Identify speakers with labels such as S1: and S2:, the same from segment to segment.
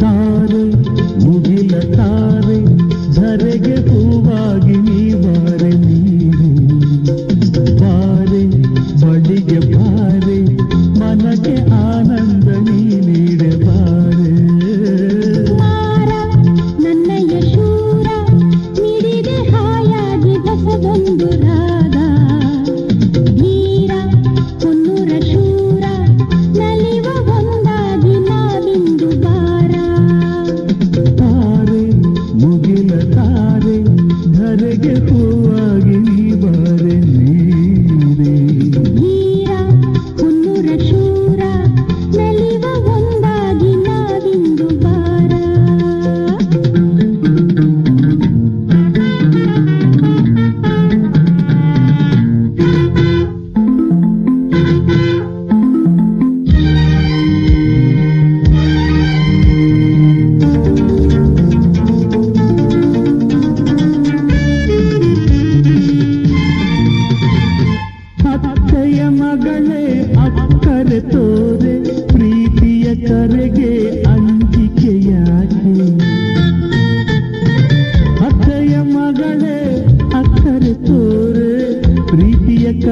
S1: తారే ముగిల తారే ಝರೆಗೆ ಹೂವಾಗಿ बंधुरा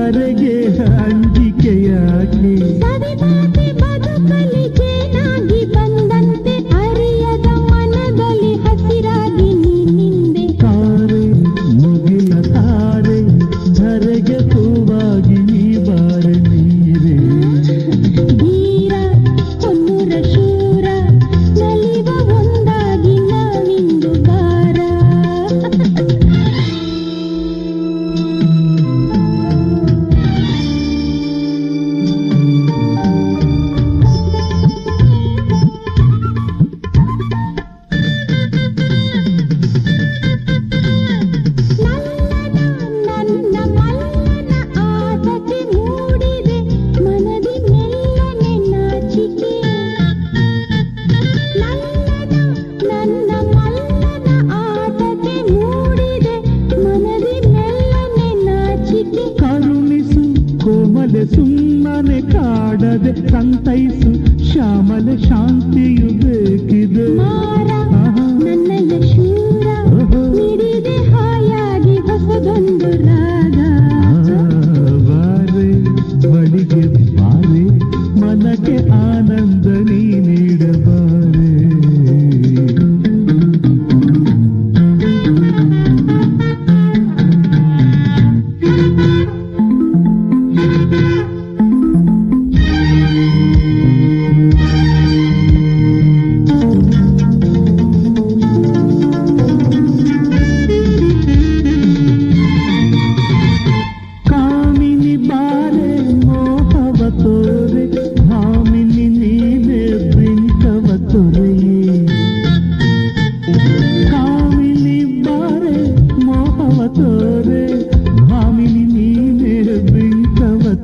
S1: அருகே ಕಾಡದೆ ಸಂತೈಸು ಶ್ಯಾಮಲ ಶಾಂತಿಯು ಬೇಕಿದೆ.
S2: ನನ್ನ ಶೂರ ನೀಡಿದೆ ಹಾಯಾಗಿ ಹೊಸದೊಂದು ರಾಗ.
S1: ಬಾರೆ ಬಳಿಗೆ ಬಾರೆ ಮನಕ್ಕೆ ಆನಂದ ನೀ ನೀಡಬಾರ